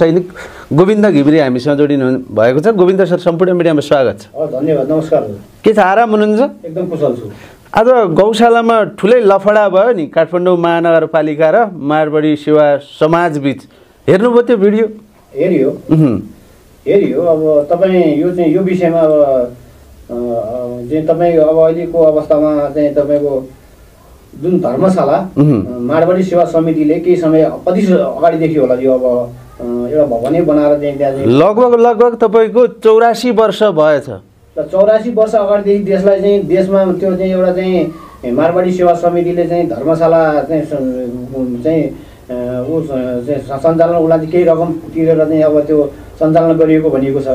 सैनिक गोविन्द घिमिरे हामीसँग जोडिनु भएको छ। गोविन्द सर सम्पूर्ण मिडियामा स्वागत छ। धन्यवाद। नमस्कार। के छ? आराम हुनुहुन्छ? एकदम कुशल छु। आज गौशालामा ठुलै लफडा भयो नि। काठमाडौँ महानगरपालिका र मारवाडी सेवा समाजबिच। हेर्नुभयो त्यो भिडियो? हेरियो। हेरियो। अब तपाईँ यो चाहिँ यो विषयमा अब चाहिँ तपाईँ अब अहिलेको अवस्थामा चाहिँ तपाईँको जुन धर्मशाला मारवाडी सेवा समितिले केही समय कति अगाडिदेखि होला यो अब एउटा भवनै बनाएर त्यहाँ लगभग लगभग तपाईँको चौरासी वर्ष भएछ। र चौरासी वर्ष अगाडिदेखि देशलाई चाहिँ देशमा त्यो चाहिँ एउटा चाहिँ मारवाडी सेवा समितिले चाहिँ धर्मशाला चाहिँ चाहिँ ऊ सञ्चालन उसलाई चाहिँ केही रकम तिरेर चाहिँ अब त्यो सञ्चालन गरिएको भनिएको छ।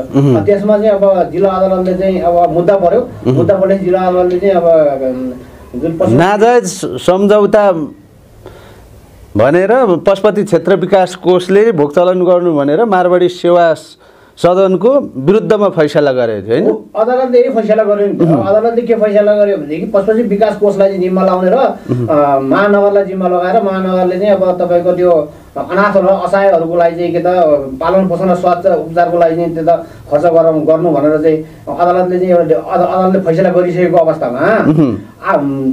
त्यसमा चाहिँ अब जिल्ला अदालतले चाहिँ अब मुद्दा पर्यो। मुद्दा परेपछि जिल्ला अदालतले चाहिँ अब जुन नाजायज सम्झौता भनेर पशुपति क्षेत्र विकास कोषले भोगचलन गर्नु भनेर मारवाडी सेवा सदनको विरुद्धमा फैसला गरेको थियो होइन? अदालतले यही फैसला गर्यो। अदालतले के फैसला गर्यो भनेदेखि पशुपति विकास कोषलाई जिम्मा लाउने र महानगरलाई जिम्मा लगाएर महानगरले चाहिँ अब तपाईँको त्यो अनाथ र असहायहरूको लागि चाहिँ के त पालन पोषण र स्वास्थ्य उपचारको लागि चाहिँ त्यो त खर्च गर गर्नु भनेर चाहिँ अदालतले चाहिँ एउटा अदा- अदालतले फैसला गरिसकेको अवस्थामा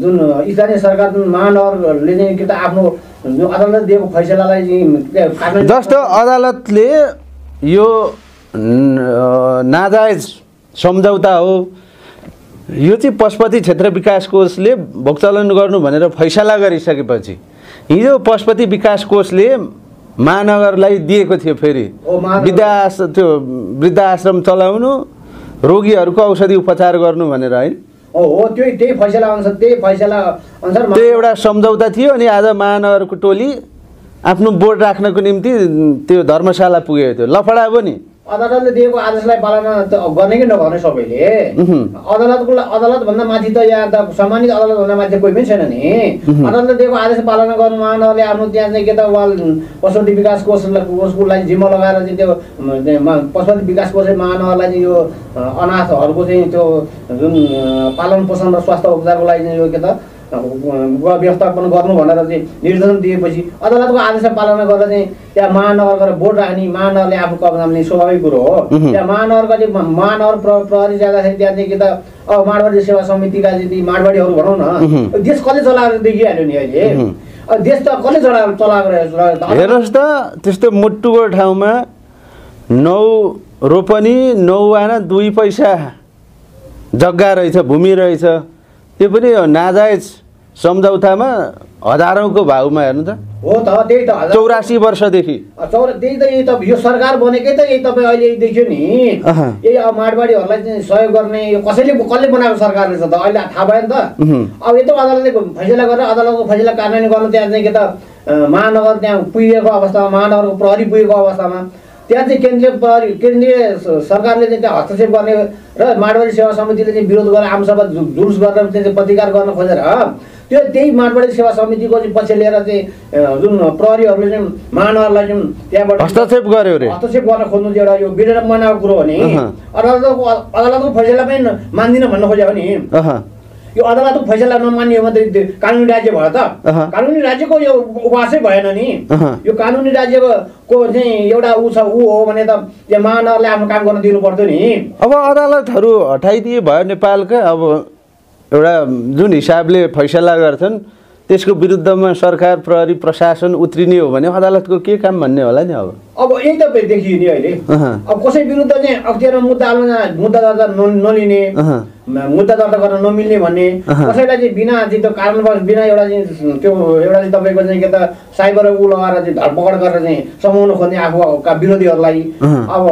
जुन स्थानीय सरकार जुन महानगरले चाहिँ के त आफ्नो अदालतले दिएको फैसलालाई चाहिँ जस्तो अदालतले यो नाजायज सम्झौता हो। यो चाहिँ पशुपति क्षेत्र विकास कोषले भोगचलन गर्नु भनेर फैसला गरिसकेपछि हिजो पशुपति विकास कोषले महानगरलाई दिएको थियो फेरि। ओ, महानगर- वृद्धा त्यो वृद्धाश्रम चलाउनु रोगीहरूको औषधि उपचार गर्नु भनेर है त्यो एउटा सम्झौता थियो अनि आज महानगरको टोली आफ्नो बोर्ड राख्नको निम्ति त्यो धर्मशाला पुगेको थियो। लफडा हो नि। अदालतले दिएको आदेशलाई पालना गर्ने कि नगर्ने सबैले? उहुँ। अदालतको अदालतभन्दा माथि त यहाँ त सम्मानित अदालतभन्दा माथि कोही पनि छैन नि। अदालतले दिएको आदेश पालना गर्नु महानगरले आफ्नो त्यहाँ चाहिँ के त वाल पशुपति विकास कोष कोषको लागि जिम्मा लगाएर चाहिँ त्यो पशुपति विकास कोषले महानगरलाई चाहिँ यो अनाथहरूको चाहिँ त्यो जुन पालन पोषण र स्वास्थ्य उपचारको लागि चाहिँ यो के त व्यवस्थापन गर्नु भनेर चाहिँ निर्देशन दिएपछि अदालतको आदेश पालना गरेर चाहिँ त्यहाँ महानगर गरेर बोर्ड राख्ने महानगरले आफू कब्जामा लिने स्वाभाविक कुरो हो। त्यहाँ महानगरका चाहिँ म- महानगर प्र- प्रहरी जाँदाखेरि त्यहाँ चाहिँ के त अब माडवाडी सेवा समितिका चाहिँ ती माडवाडीहरू भनौँ। न देश कसले चलाएर देखिहाल्यो नि अहिले? देश त कसले चलाएर चलाएको हेर्नुहोस् त त्यस्तो मुटुको ठाउँमा नौ रोपनी नौ आना दुई पैसा जग्गा रहेछ भूमि रहेछ। त्यो पनि नाजायज। सम्झौतामा हजारौँको भाउमा हेर्नु त। हो त त्यही त। चौरासी वर्षदेखि। चौर त्यही त यही त यो सरकार बनेकै त यही तपाईँ अहिले देख्यो नि। यही अब माडवाडीहरूलाई चाहिँ सहयोग गर्ने यो कसैले कसले बनाएको सरकार रहेछ त? अहिले थाहा भयो नि त। अब यत्रो अदालतले फैसला गरेर अदालतको फैसला कार्यान्वयन गर्नु त्यहाँ चाहिँ के त महानगर त्यहाँ पुगेको अवस्थामा महानगरको प्रहरी पुगेको अवस्थामा त्यहाँ चाहिँ केन्द्रीय प्रहरी केन्द्रीय सरकारले चाहिँ त्यहाँ हस्तक्षेप गर्ने र माडवाडी सेवा समितिले चाहिँ विरोध गरेर आमसभा जुलुस गरेर चाहिँ प्रतिकार गर्न खोजेर त्यो त्यही माडवाडी सेवा समितिको चाहिँ पछि लिएर चाहिँ जुन प्रहरीहरूले चाहिँ महानगरलाई चाहिँ त्यहाँबाट हस्तक्षेप गर्यो रे हस्तक्षेप गर्न खोज्नु चाहिँ एउटा यो विडम्बनाको कुरो हो नि। अदालतको अदालतको फैसला पनि मान्दिनँ भन्नु खोज्यो हो नि अह यो अदालतको फैसला नमान्ने हो मात्रै त्यो कानुनी राज्य भयो त। कानुनी राज्यको यो उपवासै भएन नि। यो कानुनी राज्यको को चाहिँ एउटा ऊ छ ऊ हो भने त यो महानगरले आफ्नो काम गर्न दिनु पर्थ्यो नि अब अदालतहरू हटाइदिए भयो नेपालका अब एउटा जुन हिसाबले फैसला गर्छन् त्यसको विरुद्धमा सरकार प्रहरी प्रशासन उत्रिने हो भने अदालतको के काम भन्ने होला नि अब? अब यही त देखियो नि अहिले अहँ। अब कसै विरुद्ध चाहिँ अख्तियारमा मुद्दा हाल्न मुद्दा दर्ता नलिने। मुद्दा दर्ता गर्न नमिल्ने भन्ने। कसैलाई चाहिँ बिना चाहिँ त्यो कारणवश बिना एउटा चाहिँ त्यो एउटा चाहिँ तपाईँको चाहिँ के त साइबर ऊ लगाएर चाहिँ धरपकड गरेर चाहिँ समाउन खोज्ने आफूका विरोधीहरूलाई। अब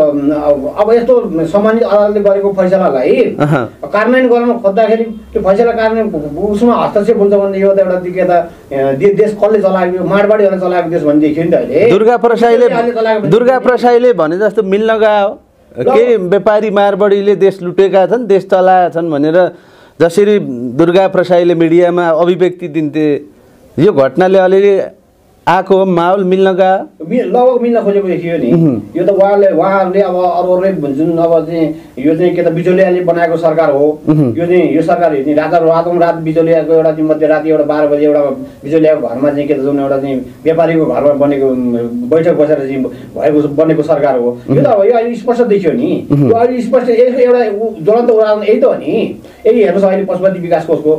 अब यस्तो सम्मानित अदालतले गरेको फैसलालाई। कार्यान्वयन गर्न खोज्दाखेरि त्यो फैसला कार्यान्वयन उसमा हस्तक्षेप हुन्छ भने यो त एउटा के त देश कसले चलाएको माडवाडीहरूले चलाएको देश भन्ने देखियो नि त अहिले दुर्गा प्रसाईले दुर्गा प्रसाईले भने जस्तो मिल्न गयो। केही व्यापारी मारवाडीले देश लुटेका छन् देश चलाएका छन् भनेर जसरी दुर्गा प्रसाईले मिडियामा अभिव्यक्ति दिन्थे यो घटनाले अलिअलि आएको माहौल मिल्न गयो मि- लगभग मिल्न खोजेको देखियो नि। यो त उहाँले उहाँहरूले अब अरूहरूले जुन अब चाहिँ यो चाहिँ के त बिचौलियाले बनाएको सरकार हो। यो चाहिँ यो सरकार चाहिँ रात रातौँ रात बिचौलियाको एउटा चाहिँ मध्यराति एउटा बाह्र बजी एउटा बिचौलियाको घरमा चाहिँ के त जुन एउटा चाहिँ व्यापारीको घरमा बनेको बैठक बसेर चाहिँ भएको बनेको सरकार हो। यो त अब यो अहिले स्पष्ट देखियो नि। यो अहिले स्पष्ट एउटा ज्वलन्त उदाहरण यही त हो नि। यही हेर्नुहोस् अहिले पशुपति विकास कोषको।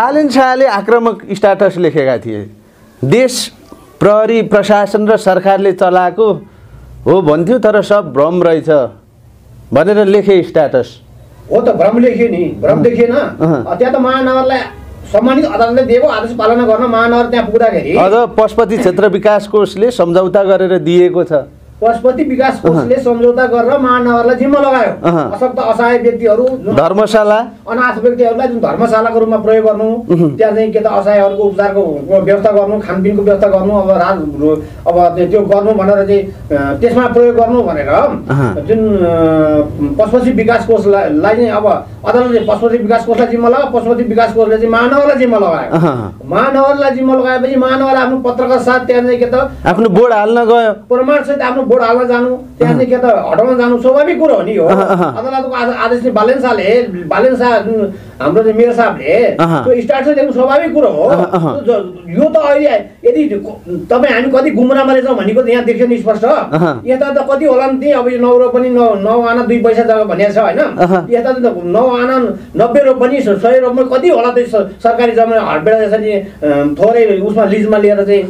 बालन शाहले आक्रामक स्ट्याटस लेखेका थिए। देश प्रहरी प्रशासन र सरकारले चलाएको हो भन्थ्यो तर सब भ्रम रहेछ भनेर लेखे स्ट्याटस। हो त भ्रम लेखियो नि। भ्रम देखिएन। त्यहाँ त महानगरलाई सम्मानित अदालतले दिएको आदेश पालना गर्न महानगर त्यहाँ पुग्दाखेरि। अझ पशुपति क्षेत्र विकास कोषले सम्झौता गरेर दिएको छ। पशुपति विकास कोषले सम्झौता गरेर महानगरलाई जिम्मा लगायो। अशक्त असहाय व्यक्तिहरू धर्मशाला अनाथ व्यक्तिहरूलाई जुन धर्मशालाको रूपमा प्रयोग गर्नु त्यहाँ चाहिँ के त असहायहरूको उपचारको व्यवस्था गर्नु खानपिनको व्यवस्था गर्नु अब राज अब त्यो- गर्नु भनेर चाहिँ त्यसमा प्रयोग गर्नु भनेर। जुन पशुपति विकास कोषलाई लाई चाहिँ अब अदालतले पशुपति विकास कोषलाई जिम्मा लगायो पशुपति विकास कोषले चाहिँ महानगरलाई जिम्मा लगायो। महानगरलाई जिम्मा लगाएपछि महानगर आफ्नो पत्रका साथ त्यहाँ चाहिँ के त आफ्नो बोर्ड हाल्न गयो प्रमाणसहित आफ्नो भोट हाल्न जानु त्यहाँ चाहिँ के त हटाउन जानु स्वाभाविक कुरो हो नि हो। अदालतको आदेशले बालेन शाहले बालेन शाह हाम्रो चाहिँ मेयर साहबले। त्यो स्टार्ट चाहिँ देख्नु स्वाभाविक कुरो हो यो त अहिले यदि तपाईँ हामी कति गुमरामा रहेछौँ भनेको त यहाँ देख्यो नि स्पष्ट। यता त कति होला नि त्यही अब यो नौ रोप पनि नौ नौ आना दुई पैसा जग्गा भनेको छ होइन। यता त नौ आना नब्बे रोप पनि सय रोपमा कति होला त्यो सरकारी जमिन हडबेडा यसरी अम, थोरै उसमा लिजमा लिएर चाहिँ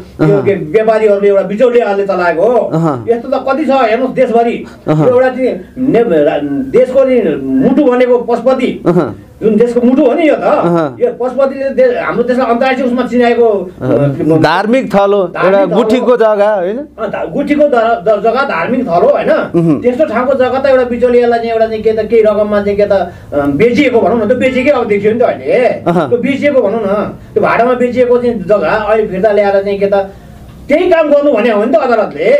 व्यापारीहरूले एउटा बिचौलियाहरूले चलाएको हो। यस्तो त कति छ हेर्नुहोस् देशभरि एउटा चाहिँ देशको मुटु भनेको पशुपति। जुन देशको मुटु हो नि यो त। यो पशुपतिले हाम्रो देशलाई अन्तर्राष्ट्रिय उसमा चिनाएको धार्मिक थलो एउटा धार्मिक थलो। गुठीको जग्गा होइन गुठीको जग्गा धार्मिक थलो होइन उहुँ। त्यस्तो ठाउँको जग्गा त एउटा बिचौलियालाई चाहिँ एउटा चाहिँ के त केही रकममा चाहिँ के त बेचिएको भनौँ न त्यो बेचेकै अब देखियो नि त अहिले अहँ। त्यो बेचिएको भनौँ न त्यो भाडामा बेचिएको चाहिँ जग्गा अहिले फिर्ता ल्याएर चाहिँ के त त्यही काम गर्नु भने हो नि त अदालतले।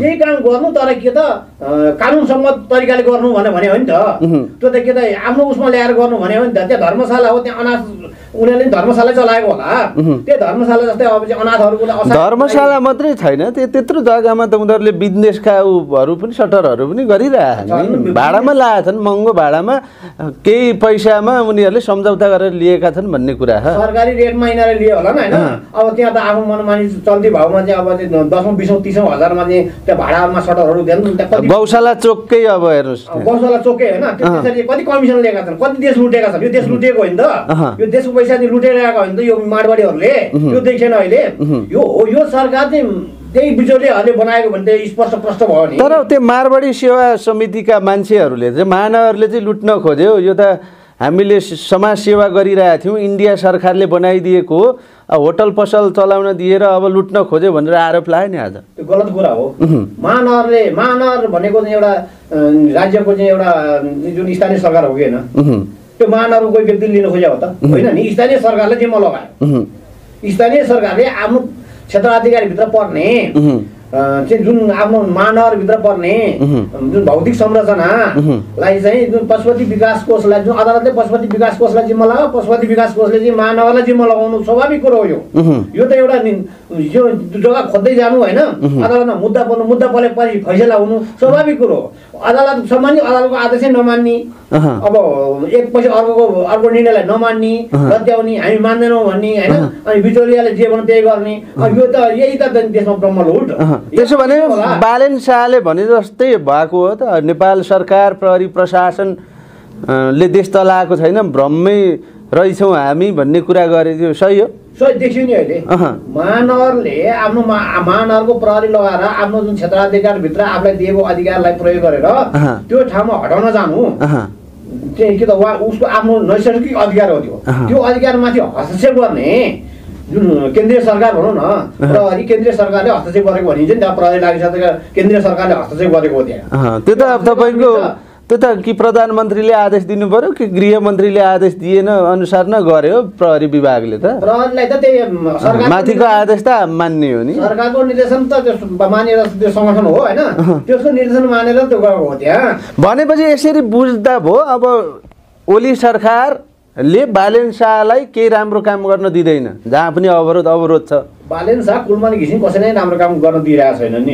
त्यही काम गर्नु तर के त कानुनसम्मत तरिकाले गर्नु भने भने हो नि त। त्यो त के त आफ्नो उसमा ल्याएर गर्नु भने हो नि त त्यहाँ धर्मशाला हो त्यहाँ अनाथ उनीहरूले धर्मशाला चलाएको होला। त्यो धर्मशाला जस्तै अब अनाथहरूको धर्मशाला मात्रै छैन त्यो त्यत्रो जग्गामा त उनीहरूले बिजनेसका उहरू पनि सटरहरू पनि गरिरहेछन् छन्। भाडामा लाएछन् महँगो भाडामा केही पैसामा उनीहरूले सम्झौता गरेर लिएका छन् भन्ने कुरा हो सरकारी रेटमा यिनीहरूले लियो होला नि होइन। अब त्यहाँ त आफ्नो मनमानी चल्ती भाउमा चाहिँ अब चाहिँ दसौँ बिसौँ तिसौँ हजारमा चाहिँ त्यो भाडामा सटरहरू कति गौशाला चोककै अब हेर्नुहोस् गौशाला चोके होइन त्यो। त्यसरी कति कमिसन लिएका छन् कति देश लुटेका छन् यो देश लुटेको होइन। त यो देशको पैसा चाहिँ लुटेर आएको होइन त यो माडवाडीहरूले। यो देखेन अहिले। यो हो यो सरकार चाहिँ त्यही बनाएको भने त स्पष्ट प्रष्ट भयो नि। तर त्यो मारवाडी सेवा समितिका मान्छेहरूले चाहिँ महानगरले चाहिँ लुट्न खोज्यो। यो त हामीले समाज सेवा गरिरहेका थियौँ इन्डिया सरकारले बनाइदिएको होटल पसल चलाउन दिएर अब लुट्न खोज्यो भनेर आरोप लाग्यो नि आज। त्यो गलत कुरा हो। महानगरले महानगर भनेको चाहिँ एउटा राज्यको चाहिँ एउटा जुन स्थानीय सरकार हो कि होइन त्यो महानगरको कोही व्यक्ति लिन खोज्यो हो त होइन नि? स्थानीय सरकारले जिम्मा लगायो। स्थानीय सरकारले आफ्नो क्षेत्र अधिकारीभित्र पर्ने चाहिँ जुन आफ्नो महानगरभित्र पर्ने। जुन भौतिक संरचनालाई चाहिँ जुन पशुपति विकास कोषलाई जुन अदालतले पशुपति विकास कोषलाई जिम्मा लगायो पशुपति विकास कोषले चाहिँ महानगरलाई जिम्मा लगाउनु स्वाभाविक कुरो हो यो। यो त एउटा यो जग्गा खोज्दै जानु होइन अदालतमा मुद्दा पर्नु मुद्दा परेपछि फैसला हुनु स्वाभाविक कुरो हो अदालत सम्मानित अदालतको आदेशै नमान्ने। अब एक पछि अर्को अर्को निर्णयलाई नमान्ने। लत्याउने हामी मान्दैनौँ भन्ने होइन। अनि बिचौलियाले जे भन्नु त्यही गर्ने यो त यही त देशमा ब्रह्मलुट। त्यसो भने। बालेन शाहले भने जस्तै भएको हो त। नेपाल सरकार प्रहरी प्रशासन अ, ले देश चलाएको छैन। भ्रममै रहेछौँ हामी भन्ने कुरा गरे त्यो सही हो? सही देखियो नि अहिले। अहँ। महानगरले आफ्नो महानगरको प्रहरी लगाएर आफ्नो जुन क्षेत्राधिकारभित्र आफूलाई दिएको अधिकारलाई प्रयोग गरेर। त्यो ठाउँमा हटाउन जानु। के त उसको आफ्नो नैसर्गिक अधिकार हो। त्यो अधिकारमाथि हस्तक्षेप गर्ने। जुन केन्द्रीय सरकार भनौँ न प्रहरी केन्द्रीय सरकारले हस्तक्षेप गरेको भनिन्छ नि त्यहाँ प्रहरी लागिसकेका केन्द्रीय सरकारले हस्तक्षेप गरेको हो त्यहाँ। त्यो त अब तपाईँको त्यो त कि प्रधानमन्त्रीले आदेश दिनु पर्यो कि गृहमन्त्रीले आदेश दिएन अनुसार न गर्यो प्रहरी विभागले त? प्रहरीलाई त त्यही माथिको आदेश त मान्ने हो नि। सरकारको निर्देशन त त्यो मानेर त्यो सङ्गठन हो होइन? त्यसको निर्देशन मानेर त्यो गएको हो त्यहाँ। भनेपछि यसरी बुझ्दा भयो अब ओली सरकार ले बालेन शाहलाई केही राम्रो काम गर्न दिँदैन। जहाँ पनि अवरोध अवरोध छ। बालेन शाह कुलमानी घिसिङ कसैले राम्रो काम गर्न दिइरहेको छैन नि।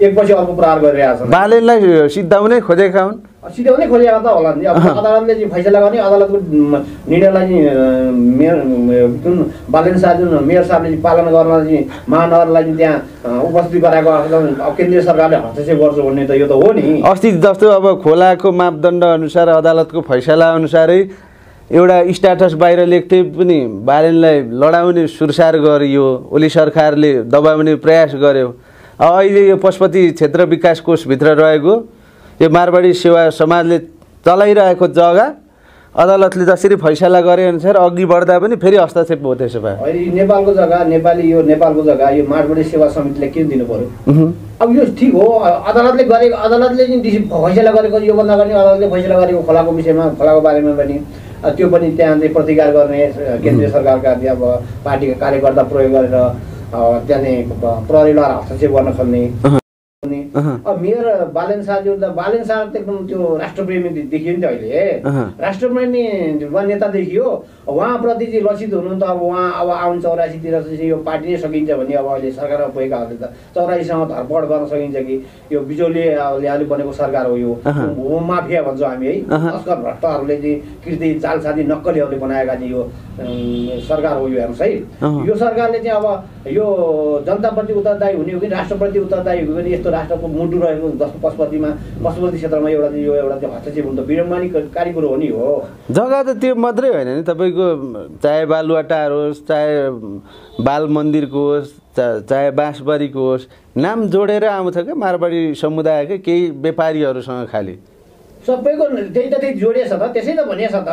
एकपछि अर्को प्रहार गरिरहेको छ। बालेनलाई सिद्धाउनै खोजेका हुन्। सिध्याउनै खोलिएको त होला नि। अब अदालतले चाहिँ फैसला गर्ने अदालतको निर्णयलाई चाहिँ मेयर जुन बालेन शाह जुन मेयर साहबले चाहिँ पालन गर्न चाहिँ महानगरलाई चाहिँ त्यहाँ उपस्थित गराएको अब केन्द्रीय सरकारले हस्तक्षेप गर्छ भन्ने त यो त हो नि। अस्ति जस्तो अब खोलाको मापदण्ड अनुसार अदालतको फैसला अनुसारै एउटा स्ट्याटस बाहिर लेख्थे पनि बालेनलाई लडाउने सुरसार गरियो ओली सरकारले दबाउने प्रयास गर्यो। अहिले यो पशुपति क्षेत्र विकास कोषभित्र रहेको यो मारवाडी सेवा समाजले चलाइरहेको जग्गा अदालतले जसरी फैसला गरे अनुसार अघि बढ्दा पनि फेरि हस्तक्षेप हो त्यसो भए। यो नेपालको जग्गा नेपाली यो नेपालको जग्गा यो माडवाडी सेवा समितिले किन दिनु पर्यो। अब यो ठिक हो अदालतले गरेको अदालतले फैसला गरेको योभन्दा गर्ने अदालतले फैसला गरेको खोलाको विषयमा खोलाको बारेमा पनि। त्यो पनि त्यहाँ चाहिँ प्रतिकार गर्ने केन्द्रीय सरकारका अब पार्टीका कार्यकर्ता प्रयोग गरेर त्यहाँ चाहिँ प- प्रहरी लगाएर हस्तक्षेप गर्न खोज्ने अहँ। अब मेयर बालेन शाहज्यू त बालेन शाह त एकदम त्यो राष्ट्रप्रेमी देखियो नि त अहिले अहँ। राष्ट्रप्रेमी नेता देखियो उहाँप्रति चाहिँ लक्षित हुनुहुन्छ अब उहाँ अब आउनु चौरासीतिर चाहिँ यो पार्टी नै सकिन्छ भने अब अहिले सरकारमा पुगेकाहरूले त चौरासीसँग धरपकड गर्न सकिन्छ कि यो बिजोलीले अलिक बनेको सरकार हो यो माफिया भन्छौँ हामी है। तस्कर भ्रष्टहरूले चाहिँ कृति चालसादी नक्कलीहरूले बनाएका चाहिँ यो सरकार हो यो हेर्नुहोस् है। यो सरकारले चाहिँ अब यो जनताप्रति उत्तरदायी हुने हो कि राष्ट्रप्रति उत्तरदायी हो कि यस्तो राष्ट्रको मुटु रहेको जस्तो पशुपतिमा पशुपति क्षेत्रमा एउटा यो एउटा चाहिँ हस्तक्षेप हुनु त विडम्बनीकारी कुरो हो नि हो। जग्गा त त्यो मात्रै होइन नि तपाईँको चाहे बालुवाटार होस् चाहे बाल मन्दिरको होस् चाहे बाँसबारीको होस् नाम जोडेर आउँछ क्या मारवाडी समुदायकै केही व्यापारीहरूसँग खालि। सबैको त्यही त त्यही जोडिएछ त त्यसै त भनिएछ त।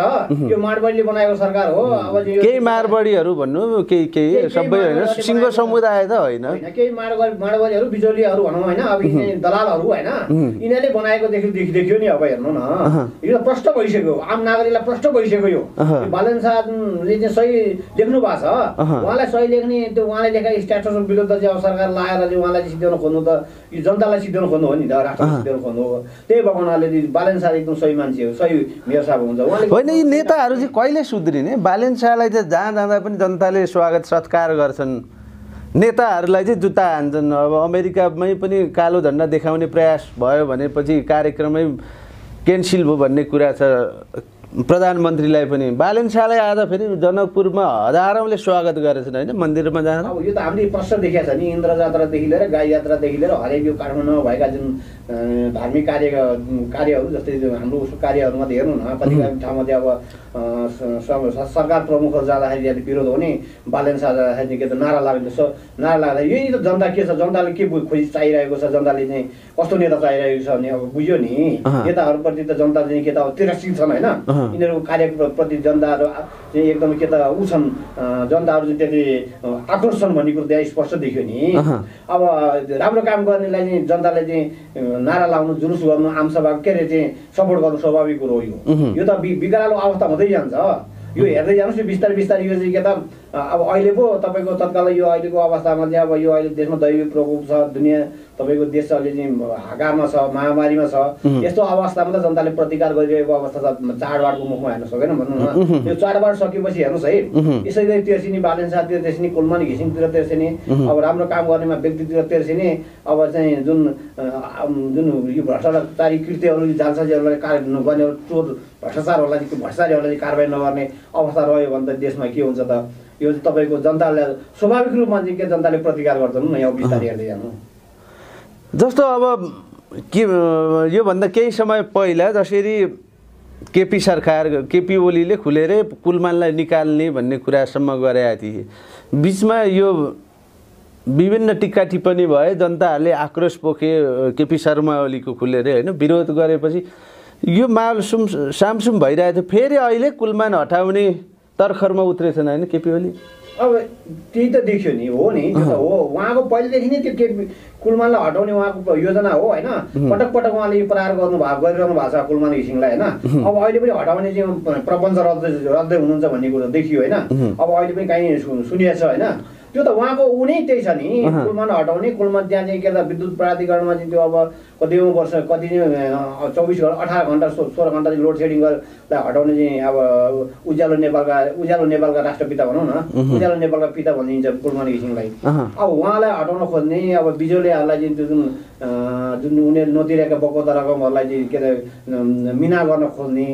यो माडवाडीले बनाएको सरकार हो अब केही मारवाडीहरू भन्नु केही केही सबै होइन सिङ्गो समुदाय त होइन। केही माडवाडी माडवाडीहरू बिजोलीहरू भनौँ होइन अब दलालहरू होइन। यिनीहरूले बनाएको देखि देखि देखियो नि अब हेर्नु। न। यो प्रष्ट भइसक्यो आम नागरिकलाई प्रष्ट भइसक्यो यो। बालन शाहले चाहिँ सही लेख्नु भएको छ। उहाँलाई सही लेख्ने त्यो उहाँले लेखेको स्ट्याटसको विरुद्ध चाहिँ अब सरकार लाएर चाहिँ उहाँलाई चाहिँ सिद्ध्याउन खोज्नु त यो जनतालाई सिद्ध्याउन खोज्नु हो नि त राष्ट्रलाई अहँ। सिद्ध्याउन खोज्नु हो। त्यही भएको हुनाले बालन शाह एकदम सही मान्छे हो सही मेयर साहब हुन्छ होइन यी नेताहरू चाहिँ कहिले सुध्रिने? बालेन शाहलाई चाहिँ जहाँ जाँदा पनि जनताले स्वागत सत्कार गर्छन्। नेताहरूलाई चाहिँ जुत्ता हान्छन्। अब अमेरिकामै पनि कालो झन्डा देखाउने प्रयास भयो भनेपछि कार्यक्रमै क्यान्सिल भयो भन्ने कुरा छ। प्रधानमन्त्रीलाई पनि बालेन शाहलाई आज फेरि जनकपुरमा हजारौँले स्वागत गरेछन् होइन मन्दिरमा जाँदा अब यो त हामीले प्रश्न देखेको छ नि इन्द्र जात्रादेखि लिएर गाई यात्रादेखि लिएर हरेक यो काठमाडौँमा भएका जुन धार्मिक कार्य कार्यहरू जस्तै हाम्रो उसको कार्यहरूमा त हेर्नु न कति ठाउँमा चाहिँ अब सरकार प्रमुखहरू जाँदाखेरि यदि विरोध हुने बालेन शाह जाँदाखेरि के त नारा लाग्ने सो नारा लाग्दा यही त जनता के छ जनताले के खोजी चाहिरहेको छ जनताले चाहिँ कस्तो नेता चाहिरहेको छ भने अब बुझ्यो नि। नेताहरूप्रति त जनता चाहिँ के त अब तिरस्कृत छन् होइन। अहँ। यिनीहरूको कार्यप्रति जनताहरू चाहिँ एकदम के त ऊ छन् जनताहरू चाहिँ त्यति आक्रोश छन् भन्ने कुरो त्यहाँ स्पष्ट देखियो नि। अब राम्रो काम गर्नेलाई चाहिँ जनताले चाहिँ नारा लाउनु जुलुस गर्नु आमसभा के अरे चाहिँ सपोर्ट गर्नु स्वाभाविक कुरो हो यो त बि- बिगरालो अवस्था हुँदै जान्छ यो हेर्दै जानुहोस् न बिस्तारै बिस्तारै यो चाहिँ के त अब अहिले पो तपाईँको तत्काल यो अहिलेको अवस्थामा चाहिँ अब यो अहिले देशमा दैविक प्रकोप छ दुनियाँ तपाईँको देश अहिले चाहिँ हाकामा छ महामारीमा छ। यस्तो अवस्थामा त जनताले प्रतिकार गरिरहेको अवस्था छ चाडबाडको मुखमा हेर्न सकेन भनौँ न यो चाडबाड सकेपछि हेर्नुहोस् है। यसै गरी तेर्सिनी बालेन साथतिर तेर्सिनी कुलमानी घिसिङतिर तेर्सिनी। अब राम्रो काम गर्नेमा व्यक्तितिर तेर्सिने अब चाहिँ जुन जुन यो भ्रष्टाचारी कृत्यहरू जालसाजीहरूलाई कार्य गर्ने चोर भ्रष्टाचारहरूलाई भ्रष्टाचारीहरूलाई चाहिँ कारवाही नगर्ने अवस्था रह्यो भने त देशमा के हुन्छ त यो चाहिँ तपाईँको जनताले स्वाभाविक रूपमा चाहिँ के जनताले प्रतिकार गर्छन् न यहाँ बिस्तारै हेर्दै जानु जस्तो अब के योभन्दा केही समय पहिला जसरी केपी सरकार केपी ओलीले खुलेरै कुलमानलाई निकाल्ने भन्ने कुरासम्म गरेका थिए। बिचमा यो विभिन्न टिक्का टिप्पणी भए जनताहरूले आक्रोश पोखे केपी शर्मा ओलीको खुलेर होइन विरोध गरेपछि यो माल सुम सामसुम भइरहेको थियो। फेरि अहिले कुलमान हटाउने तर्खरमा उत्रेछन् होइन केपी ओली? अब त्यही त देखियो नि हो नि त्यो त हो। उहाँको पहिलेदेखि नै त्यो के कुलमानलाई हटाउने उहाँको योजना हो होइन? पटक पटक उहाँले यो प्रहार गर्नु भएको गरिरहनु भएको छ कुलमान घिसिङलाई होइन? अब अहिले पनि हटाउने चाहिँ प्रपञ्च रद्द रद्दै हुनुहुन्छ भन्ने कुरो देखियो होइन? अब अहिले पनि काहीँ सुनिएको छ होइन? त्यो त उहाँको ऊ नै त्यही छ नि। कुलमान हटाउने कुलमा त्यहाँ चाहिँ के त विद्युत प्राधिकरणमा चाहिँ त्यो अब कति वर्ष कति चाहिँ चौबिस घन्टा अठार घन्टा सो- सोह्र घन्टा चाहिँ लोड सेडिङलाई हटाउने चाहिँ अब उज्यालो नेपालका उज्यालो नेपालका राष्ट्रपिता भनौँ न। उज्यालो नेपालका पिता भनिन्छ कुलमान घिसिङलाई। अब उहाँलाई हटाउन खोज्ने अब बिजुलीहरूलाई चाहिँ त्यो जुन जुन उनीहरू नतिरहेका बकौता रकमहरूलाई चाहिँ के अरे मिना गर्न खोज्ने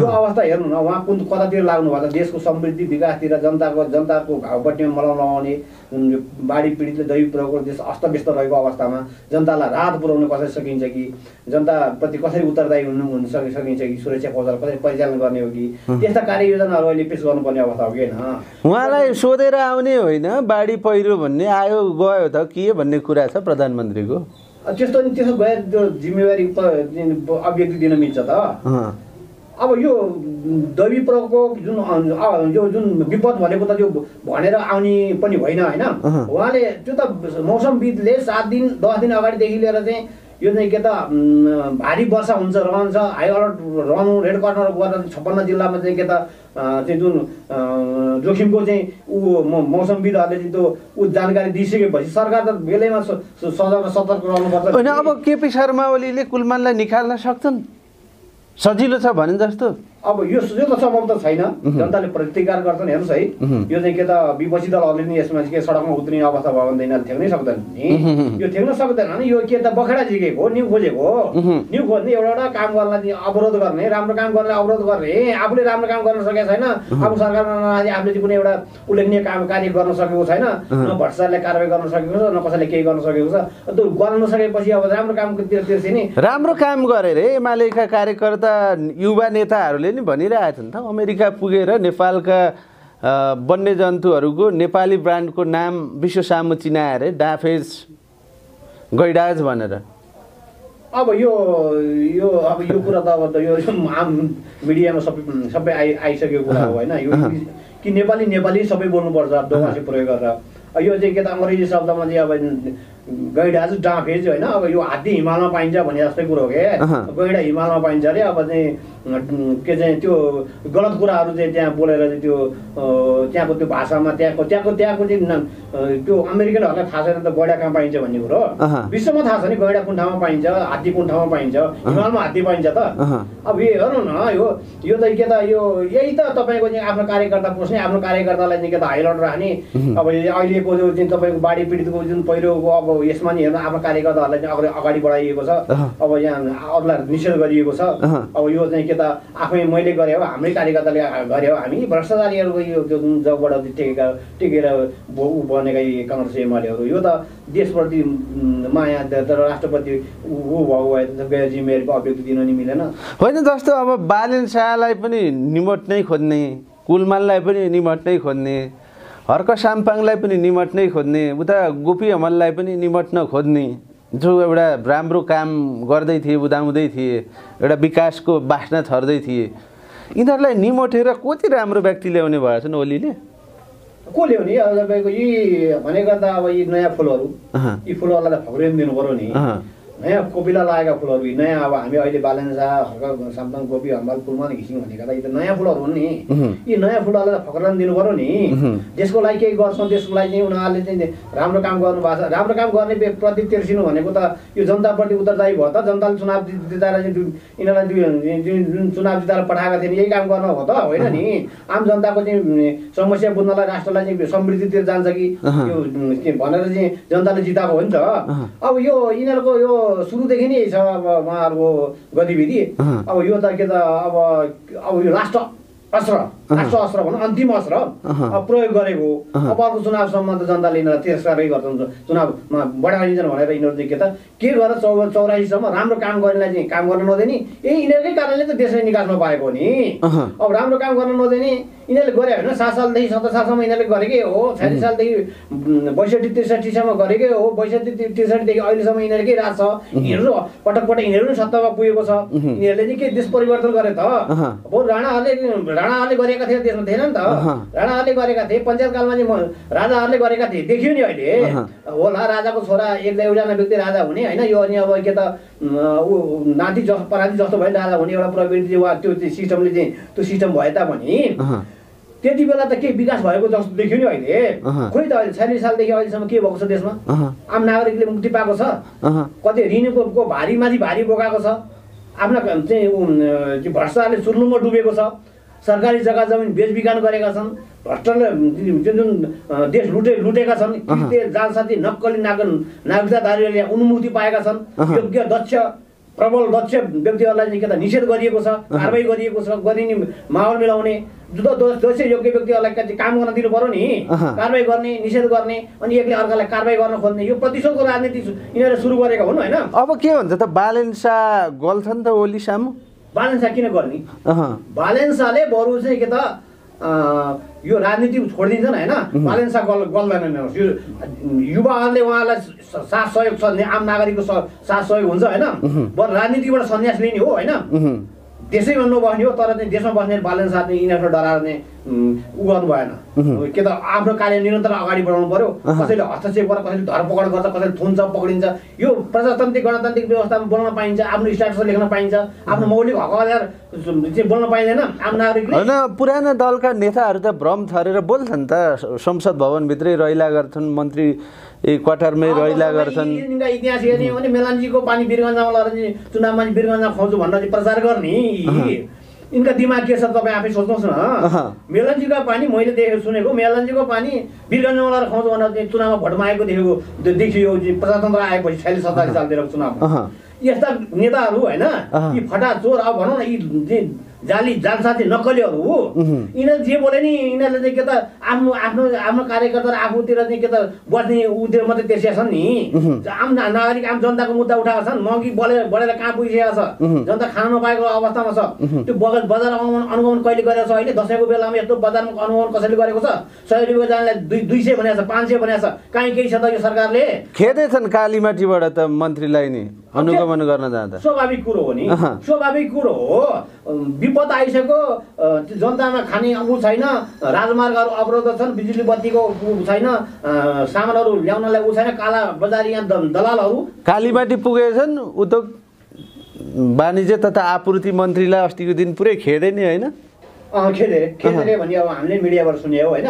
यो। अवस्था हेर्नु न उहाँ कुन कतातिर लाग्नु भएको छ देशको समृद्धि विकासतिर जनताको जनताको घाउपट्टिमा मलाउ लगाउने जुन बाढी पीडितले दैविक प्रकोपको देश अस्तव्यस्त रहेको अवस्थामा जनतालाई राहत पुर्याउन कसरी सकिन्छ कि जनताप्रति कसरी उत्तरदायी हुनु हुन सकि सकिन्छ कि सुरक्षा कौशल कसरी परिचालन गर्ने हो कि त्यस्ता कार्ययोजनाहरू अहिले पेस गर्नुपर्ने अवस्था हो कि होइन? उहाँलाई सोधेर आउने होइन बाढी पहिरो भन्ने आयो गयो त के भन्ने कुरा छ प्रधानमन्त्रीको? त्यस्तो नि त्यसो गए त्यो जिम्मेवारी अभिव्यक्ति दिन मिल्छ त। अब यो दैवी प्रकोप जुन यो जुन विपद भनेको त त्यो भनेर आउने पनि होइन होइन। उहाँले त्यो त मौसमविदले सात दिन दस दिन अगाडिदेखि लिएर चाहिँ यो चाहिँ के त भारी वर्षा हुन्छ रहन्छ हाई अलर्ट रहनु रेड कर्नर गरेर छप्पन्न जिल्लामा चाहिँ के त चाहिँ जुन जोखिमको चाहिँ ऊ मौसमविदहरूले चाहिँ त्यो ऊ जानकारी दिइसकेपछि सरकार त बेलैमा स- स- सजग सतर्क रहनुपर्छ। होइन अब केपी शर्मा ओलीले कुलमानलाई निकाल्न सक्छन्। सजिलो छ भने जस्तो। अब यो यो त सम्भव त छैन। जनताले प्रतिकार गर्छन् हेर्नुहोस् है। यो चाहिँ के त विपक्षी दलहरूले नि यसमा चाहिँ के सडकमा उत्रिने अवस्था भयो भने त यिनीहरूले थ्याक्नै सक्दैन। नि। यो थ्याक्न सक्दैन नि। यो के त बखेडा जिकेको हो न्यु खोजेको। हो। न्यु खोज्ने एउटा एउटा काम गर्नलाई अवरोध गर्ने राम्रो काम गर्ने अवरोध गर्ने। आफूले राम्रो काम गर्न सकेको छैन। आफू सरकारमा नआए आफूले चाहिँ कुनै एउटा उल्लेखनीय काम कार्य गर्न सकेको छैन। न भ्रष्टाचारले कारवाही गर्न सकेको छ न कसैले केही गर्न सकेको छ। त्यो गर्न नसकेपछि अब राम्रो कामतिर तिर्छ नि। राम्रो काम गरेर एमालेका कार्यकर्ता युवा नेताहरूले नि भनिरहेछन् त। अमेरिका पुगेर नेपालका वन्यजन्तुहरूको नेपाली ब्रान्डको नाम विश्व सामु चिनाएर डाफेज गैडाज भनेर। अब यो यो अब यो कुरा त अब त यो आम मिडियामा सबै सबै आइ आइसकेको कुरा हो होइन? यो। कि नेपाली नेपाली सबै बोल्नुपर्छ दोभाषी प्रयोग गरेर। यो चाहिँ के त अङ्ग्रेजी शब्दमा चाहिँ अब गैडा चाहिँ डाँफेज होइन अब यो हात्ती हिमालमा पाइन्छ भने जस्तै कुरो हो के। गैडा हिमालमा पाइन्छ अरे अब चाहिँ के चाहिँ त्यो गलत कुराहरू चाहिँ त्यहाँ बोलेर चाहिँ त्यो त्यहाँको त्यो भाषामा त्यहाँको त्यहाँको त्यहाँको चाहिँ त्यो अमेरिकनहरूलाई थाहा छैन त गैडा कहाँ पाइन्छ भन्ने कुरो। विश्वमा थाहा छ नि गैडा कुन ठाउँमा पाइन्छ हात्ती कुन ठाउँमा पाइन्छ हिमालमा हात्ती पाइन्छ त। अब यो हेर्नु न यो यो त के त यो यही त तपाईँको चाहिँ आफ्नो कार्यकर्ता पोस्ने आफ्नो कार्यकर्तालाई चाहिँ के त हाइलाइट राख्ने अब अहिलेको जो चाहिँ तपाईँको बाढी पीडितको जुन पहिरोको अब यसमा नि हेर्नु आफ्नो कार्यकर्ताहरूलाई चाहिँ अगाडि अगाडि बढाइएको छ। अब यहाँ अरूलाई निषेध गरिएको छ। अब यो चाहिँ के त आफै मैले गरे हो हाम्रै कार्यकर्ताले गरे हो हामी भ्रष्टाचारीहरूको यो जगबाट टेकेका टेकेर बनेका काङ्ग्रेस एमालेहरू यो त देशप्रति माया तर राष्ट्रप्रति ऊ भए गैर जिम्मेवारीको अभिव्यक्ति दिन नि मिलेन होइन जस्तो अब बालेन शाहलाई पनि निमट्नै खोज्ने कुलमाललाई पनि निमट्नै खोज्ने हर्क साम्पाङलाई पनि निमट्नै खोज्ने उता गोपी हमललाई पनि निमट्न खोज्ने जो एउटा राम्रो काम गर्दै थिए उदाउँदै थिए एउटा विकासको बास्ना छर्दै थिए यिनीहरूलाई निमोटेर कति राम्रो व्यक्ति ल्याउने भएछन् ओलीले? को ल्याउने? अब तपाईँको यी भनेको त अब यी नयाँ फुलहरू। यी फुलहरूलाई त फक्रिनु दिनु पऱ्यो नि। नयाँ कोपिला लागेका फुलहरू नयाँ अब हामी अहिले बालन शाह हर्क साम्ताङ कोपी हम्बाल कुलमान घिसिङ भनेका त यी त नयाँ फुलहरू हुन् नि। यी नयाँ फुलहरूलाई त फक्रन दिनु पऱ्यो नि। देशको लागि केही गर्छौँ त्यसको लागि चाहिँ उनीहरूले चाहिँ राम्रो काम गर्नु भएको छ। राम्रो काम गर्ने प्रति तिर्सिनु भनेको त यो जनताप्रति उत्तरदायी भयो त। जनताले चुनाव जिताएर यिनीहरूलाई जुन चुनाव जिताएर पठाएका थिए यही काम गर्न हो त। होइन नि? आम जनताको चाहिँ समस्या बुझ्नलाई राष्ट्रलाई चाहिँ समृद्धितिर जान्छ कि। यो भनेर चाहिँ जनताले जिताएको हो नि त। अब यो यिनीहरूको यो सुरुदेखि नै छ अब उहाँहरूको गतिविधि। अब यो त के त अब अब यो लास्ट अस्त्र लास्ट अस्त्र भनौँ अन्तिम अस्त्र। प्रयोग गरेको। अब अर्को चुनावसम्म त जनताले यिनीहरूलाई तिरस्कारै गर्छन्। चुनावमा बढाइदिन्छन् भनेर यिनीहरू चाहिँ के त के गरेर चौ चौरासीसम्म राम्रो काम गर्नेलाई चाहिँ काम गर्न नदिने। यही यिनीहरूकै कारणले त देशलाई निकास नपाएको हो नि। अब राम्रो काम गर्न नदिने यिनीहरूले गरे होइन सात सालदेखि सत्र सालसम्म यिनीहरूले गरेकै हो? छयालिस सालदेखि बैसठी त्रिसठीसम्म गरेकै हो? बैसठी त्रि- त्रिसठीदेखि अहिलेसम्म यिनीहरूकै राज छ यिनीहरू पटक पटक यिनीहरू पनि सत्तामा पुगेको छ। यिनीहरूले चाहिँ के देश परिवर्तन गरे त। अब राणाहरूले राणाहरूले गरेका थिए देशमा थिएन नि त। राणाहरूले गरेका थिए पञ्चायत कालमा चाहिँ म- राजाहरूले गरेका थिए देखियो नि अहिले। अहँ। होला राजाको छोरा एक एकजना व्यक्ति राजा हुने होइन यो अनि अब के त ऊ नाति जस्तो पराती जस्तो भयो राजा हुने एउटा प्रवृत्ति वा त्यो सिस्टमले चाहिँ त्यो सिस्टम भए तापनि त्यति बेला त केही विकास भएको जस्तो देखियो नि अहिले। अहँ। खोइ त अहिले छयालिस सालदेखि अहिलेसम्म के भएको छ देशमा आम नागरिकले मुक्ति पाएको छ? कति ऋणको को भारीमाथि भारी बोकाएको छ? आफ्ना चाहिँ भ्रष्टाचारले सुर्लुङमा डुबेको छ। सरकारी जग्गा जमिन बेचबिखान गरेका छन्। भ्रष्टले जुन जुन देश लुटे लुटेका छन् जालसाथी नक्कली नाग नागरिकताधारीहरूले उन्मुक्ति पाएका छन्। योग्य दक्ष प्रबल दक्ष व्यक्तिहरूलाई चाहिँ के त निषेध गरिएको छ कारवाही गरिएको छ गरिने माहौल मिलाउने दोष योग्य व्यक्तिहरूलाई कति काम गर्न दिनु पर्यो नि। कारवाही गर्ने निषेध गर्ने अनि एकले अर्कालाई कारवाही गर्न खोज्ने यो प्रतिशोधको राजनीति यिनीहरूले सुरु गरेका हुन् होइन। अब के भन्छ त बालेन्सा गल्छ नि त ओली सामु? बालेन्सा किन गर्ने? बालेन्साले बरु चाहिँ के त यो राजनीति छोडिदिन्छन् होइन? बालेन्सा गल गल्दैन यो युवाहरूले उहाँलाई साथ सहयोग छ आम नागरिकको साथ सहयोग हुन्छ होइन? बरु राजनीतिबाट सन्यास लिने हो होइन? देशैमा नबस्ने हो तर चाहिँ देशमा बस्ने बालेन्सा चाहिँ यिनीहरू डराएर चाहिँ उ गर्नु भएन। के त आफ्नो कार्य निरन्तर अगाडि बढाउनु पर्यो। कसैले हस्तक्षेप गरेर कसैले धरपकड गर्छ कसैले थुन्छ पक्रिन्छ। यो प्रजातान्त्रिक गणतान्त्रिक व्यवस्थामा बोल्न पाइन्छ आफ्नो स्ट्याटस लेख्न पाइन्छ आफ्नो मौलिक हक अधिकार चाहिँ बोल्न पाइँदैन आम नागरिकले। होइन पुराना दलका नेताहरू त भ्रम छरेर बोल्छन् त। संसद भवनभित्रै रैला गर्छन् मन्त्री ए, क्वार्टरमै अब गर्छन् इतिहास हेर्ने हो भने मेलान्जीको पानी वीरगञ्जमा लगेर चुनावमा वीरगञ्जमा खुवाउँछु भनेर चाहिँ प्रचार गर्ने। यिनका दिमाग के छ तपाईँ आफै सोच्नुहोस्। न मेलन्जीको पानी मैले देखेको सुनेको मेलन्जीको पानी वीरगञ्जमा लगेर खुवाउँछु भनेर चाहिँ चुनावमा भोट मागेको देखेको देखियो प्रजातन्त्र आएपछि छयालिस सत्तालिस सालतिर चुनावमा यस्ता नेताहरू होइन। यी फटा चोर अब भनौँ न यी जाली जालसाथी नक्कलीहरू हो। यिनीहरू जे बोले नि यिनीहरूले चाहिँ के त आफ्नो आफ्नो आफ्नो कार्यकर्ता र आफूतिर चाहिँ के त बस्ने उतिर मात्रै तेर्सिया छन् नि। आम नागरिक आम जनताको मुद्दा उठाएको छन्। महँगी बढेर बढेर कहाँ पुगिसकेको छ। जनता खान नपाएको अवस्थामा छ। त्यो बजार बजार अनुगमन अनुगमन कहिले गरेको छ अहिले? दसैँको बेलामा यस्तो बजारमा अनुगमन कसैले गरेको छ? सय रुपियाँ जानलाई दुई दुई सय भनेको छ पाँच सय भनेको छ। कहीँ केही छ त यो सरकारले? खेदै छन् कालीमाटीबाट त मन्त्रीलाई नि अनुगमन गर्न जाँदा। स्वाभाविक कुरो हो नि। स्वाभाविक कुरो हो। विपद आइसक्यो जनतामा खाने ऊ छैन राजमार्गहरू अवरोध छन् बिजुली बत्तीको ऊ छैन सामानहरू ल्याउनलाई ऊ छैन काला बजारी यहाँ दलालहरू। कालीमाटी पुगेछन् उद्योग वाणिज्य तथा आपूर्ति मन्त्रीलाई अस्तिको दिन पुरै खेदे नि होइन? खेदे खेदे भने अब हामीले मिडियाबाट सुने हो होइन।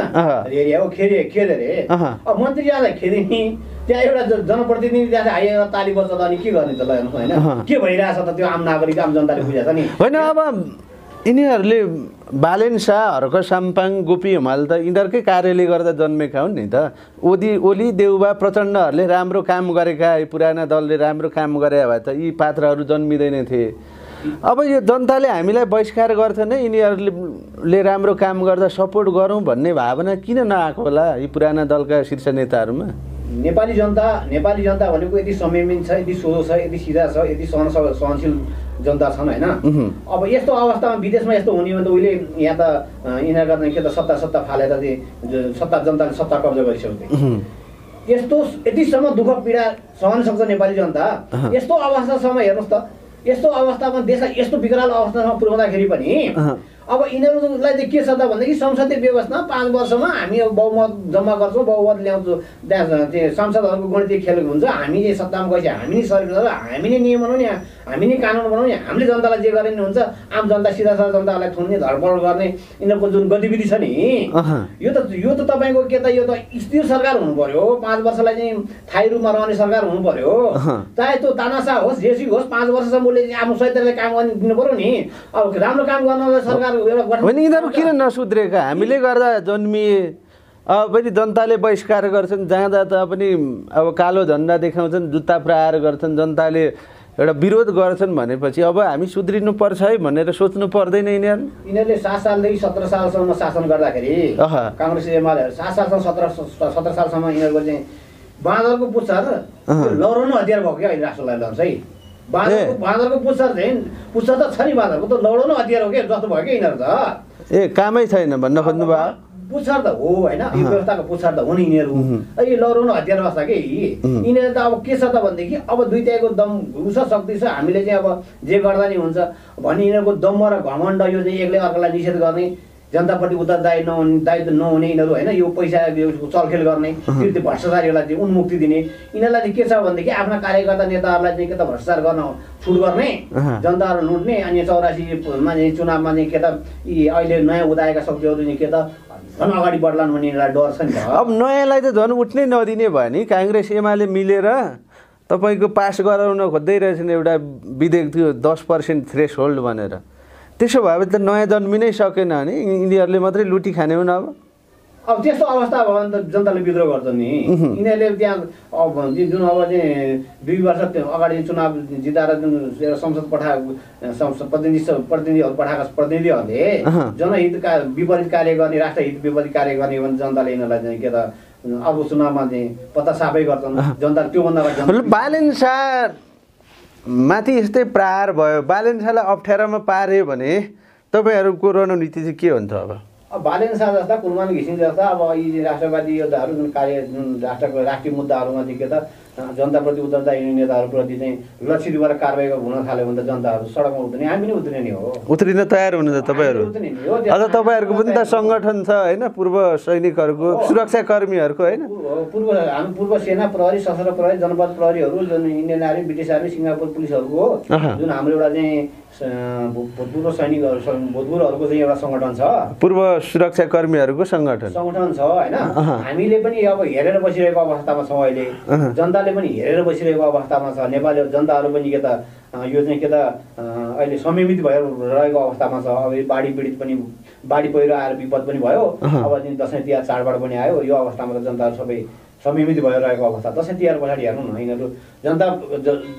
एरिया हो खेदे खेदे रे? अहँ। अब मन्त्री जाँदा खेदे नि। त्यहाँ एउटा जनप्रतिनिधि त्यहाँ आएर ताली बज्छ त अनि के गर्ने त ल हेर्नुहोस् होइन। के भइरहेछ त त्यो आम नागरिक आम जनताले बुझेको छ नि? होइन अब यिनीहरूले बालेन शाह हर्क साम्पाङ गोपी हिमाल त यिनीहरूकै कार्यले गर्दा जन्मेका हुन् नि त। ओली ओली देउबा प्रचण्डहरूले राम्रो काम गरेका पुराना दलले राम्रो काम गरे भए त यी पात्रहरू जन्मिँदैन थिए अब यो जनताले हामीलाई बहिष्कार गर्छ नै यिनीहरूले राम्रो काम गर्दा सपोर्ट गरौँ भन्ने भावना किन नआएको होला यी पुराना दलका शीर्ष नेताहरूमा नेपाली जनता नेपाली जनता भनेको यति संयमित छ यति सोझो छ यति सिधा छ यति सहन सहनशील जनता छन् होइन। अब यस्तो अवस्थामा विदेशमा यस्तो हुने हो भने त उहिले यहाँ त यिनीहरूका के त सत्ता सत्ता फालेर ज- सत्ता जनताले सत्ता कब्जा गरिसक्यो उहुँ। यस्तो यतिसम्म दुःख पीडा सहन सक्छ नेपाली जनता। यस्तो अवस्थासम्म हेर्नुहोस् त यस्तो अवस्थामा देशलाई यस्तो विकराल अवस्थासम्म पुर्याउँदाखेरि पनि। अब यिनीहरूलाई चाहिँ के छ त भनेदेखि संसदीय व्यवस्था पाँच वर्षमा हामी अब बहुमत जम्मा गर्छौँ बहुमत ल्याउँछौँ त्यहाँ त्यो सांसदहरूको गणितीय खेल हुन्छ हामी चाहिँ सत्तामा गएपछि हामी नै सरकार हामी नै नियम बनाउने हामी नै कानुन बनाउने हामीले जनतालाई जे गर्ने हुन्छ आम जनता सिधा साधा जनतालाई थुन्ने धरपकड गर्ने यिनीहरूको जुन गतिविधि छ नि। यो त यो त तपाईँको के त यो त स्थिर सरकार हुनु पर्यो पाँच वर्षलाई चाहिँ थाहै रूपमा रहने सरकार हुनु पर्यो। चाहे त्यो तानासा होस् जेसी होस् पाँच वर्षसम्म उसले आफ्नो सही तरिकाले काम गर्ने दिनु पर्यो नि अब राम्रो काम गर्नलाई सरकार होइन यिनीहरू किन नसुध्रेका? हामीले गर्दा जन्मिए अब पनि जनताले बहिष्कार गर्छन् जाँदा त पनि अब कालो झन्डा देखाउँछन् जुत्ता प्रहार गर्छन् जनताले एउटा विरोध गर्छन् भनेपछि अब हामी सुध्रिनु पर्छ है भनेर सोच्नु पर्दैन यिनीहरू। यिनीहरूले सात सालदेखि सत्र सालसम्म शासन गर्दाखेरि। काङ्ग्रेस एमालेहरू सात सालसम्म सत्र सत्र सालसम्म यिनीहरूको चाहिँ बाँदरको पुच्छर लौरो हतियार भएको क्या अहिले राष्ट्रलाई लड्छ है? बाँदरको पुच्छर चाहिँ पुच्छर त छ नि बाँदरको त लौरो हतियार हो जस्तो भयो क्या यिनीहरू त ए कामै छैन भन्न खोज्नु भयो। पुच्छर त हो होइन? यो। व्यवस्थाको पुच्छर त हो नि यिनीहरू यो लौरो हतियार अवस्था के। यिनीहरू त अब के छ त भनेदेखि अब दुइटाको दम घुस शक्ति छ हामीले चाहिँ अब जे गर्दा नि हुन्छ। भन्ने यिनीहरूको दम र घमण्ड यो चाहिँ एक्लै अर्कालाई निषेध गर्ने जनताप्रति उत्तरदायी नहुने दायित्व नहुने यिनीहरू होइन यो पैसा चलखेल गर्ने। त्यो भ्रष्टाचारीहरूलाई चाहिँ उन्मुक्ति दिने। यिनीहरूलाई चाहिँ के छ भनेदेखि आफ्ना कार्यकर्ता नेताहरूलाई चाहिँ के त भ्रष्टाचार गर्न छुट गर्ने। जनताहरू लुट्ने अनि चौरासीमा चाहिँ चुनावमा चाहिँ के त यी अहिले नयाँ उदाएका शक्तिहरू चाहिँ के त झन् अगाडि बढ्लान् भन्ने एउटा डर छ नि त। अब नयाँलाई त झन् उठ्नै नदिने भयो नि। काङ्ग्रेस एमाले मिलेर तपाईँको पास गराउन खोज्दै रहेछन् एउटा विधेयक थियो दस पर्सेन्ट थ्रेस होल्ड भनेर। त्यसो भए त नयाँ जन्मिनै सकेन भने यिनीहरूले मात्रै लुटी खाने हुन् अब। अब त्यस्तो अवस्था भयो भने त जनताले विद्रोह गर्छ नि। यिनीहरूले त्यहाँ अब जुन अब चाहिँ दुई वर्ष अगाडि चुनाव जिताएर जुन संसद पठा संसद प्रतिनिधि प्रतिनिधिहरू पठाएका प्रतिनिधिहरूले। जनहितका विपरीत कार्य गर्ने राष्ट्रहित विपरीत कार्य गर्ने भने जनताले यिनीहरूलाई चाहिँ के त अब चुनावमा चाहिँ पत्ता साफै गर्छन्। जनता त्योभन्दा जनता- मतलब बालेन शाह माथि यस्तै प्रहार भयो। बालेन शाहलाई अप्ठ्यारोमा पार्यो भने तपाईँहरूको रणनीति चाहिँ के हुन्छ अब? अब बालेन शाह जस्ता कुलमान घिसिङ जस्ता अब यी राष्ट्रवादी योद्धाहरू जुन कार्य जुन राष्ट्रको राष्ट्रिय मुद्दाहरूमा चाहिँ के त जनताप्रति उत्तरदायी हुने नेताहरूप्रति चाहिँ लक्षित भएर कारवाही हुन थाल्यो भने त जनताहरू सडकमा उत्रिने हामी पनि उत्रिने हो। उत्रिन तयार हुनुहुन्छ तपाईँहरू। अझ तपाईँहरूको पनि त सङ्गठन छ होइन? पूर्व सैनिकहरूको सुरक्षाकर्मीहरूको होइन? पूर्व हामी पूर्व सेना प्रहरी सशस्त्र प्रहरी जनपद प्रहरीहरू जुन Indian army British army Singapore पुलिसहरूको। जुन हाम्रो एउटा चाहिँ भूतपूर्व सैनिकहरू भूतपूर्वहरूको चाहिँ एउटा सङ्गठन छ। पूर्व सुरक्षाकर्मीहरूको सङ्गठन। सङ्गठन छ होइन। हामीले पनि अब हेरेर बसिरहेको अवस्थामा छौँ अहिले। अहँ। जनताले पनि हेरेर बसिरहेको अवस्थामा छ। नेपाली जनताहरू पनि के त यो चाहिँ के त अहिले संयमित भएर रहेको अवस्थामा छ। अब बाढी पीडित पनि बाढी पहिरो आएर विपद पनि भयो। अब चाहिँ दसैँ तिहार चाडबाड पनि आयो। यो अवस्थामा त जनताहरू सबै संयमित भएर रहेको अवस्था। दसैँ तिहार पछाडि हेर्नु न यिनीहरू। जनता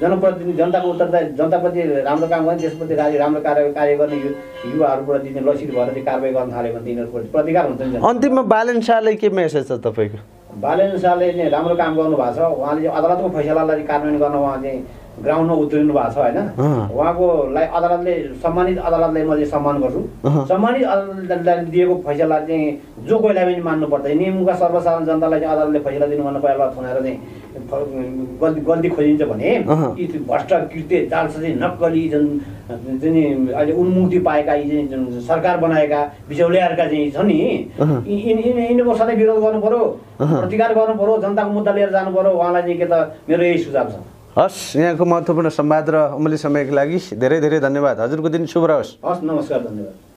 जनप्रतिनिधि जनताको उत्तरदायी जनताप्रति राम्रो काम गर्ने त्यसप्रति राज्य राम्रो कार्य कार्य गर्ने यु- युवाहरूप्रति लक्षित भएर चाहिँ कारवाही गर्न थाल्यो भने त यिनीहरूप्रति प्रतिकार हुन्छ। अन्तिममा बालेन शाहलाई के मेसेज छ तपाईँको? बालेन राम्रो काम गर्नु भएको छ। उहाँले अदालतको फैसलालाई कार्यान्वयन गर्न उहाँ चाहिँ ग्राउन्डमा उत्रिनु भएको छ होइन अँ। उहाँको लाई अदालतले सम्मानित अदालतलाई म चाहिँ सम्मान गर्छु। सम्मानित अदालतले दिएको फैसला चाहिँ जो कोहीलाई पनि मान्नुपर्छ नियमका सर्वसाधारण जनतालाई चाहिँ अदालतले फैसला दिनुभन्दा पहिला थुनेर चाहिँ गल्ती गल्ती खोजिन्छ भने। यी भ्रष्ट कृत्य जालसाजी नक्कली जुन जुन अहिले उन्मुक्ति पाएका यी चाहिँ जुन सरकार बनाएका बिचौलियाहरूका चाहिँ छन् नि अहँ। यी- यिनी यिनी- यिनीको सधैँ विरोध गर्नु अहँ। प्रतिकार गर्नु पर्यो जनताको मुद्दा लिएर जानु पर्यो उहाँलाई चाहिँ के त मेरो यही सुझाव छ हस् यहाँको महत्त्वपूर्ण संवाद र अमूल्य समयको लागि धेरै धेरै धन्यवाद। हजुरको दिन शुभ रहोस्। हस् नमस्कार धन्यवाद।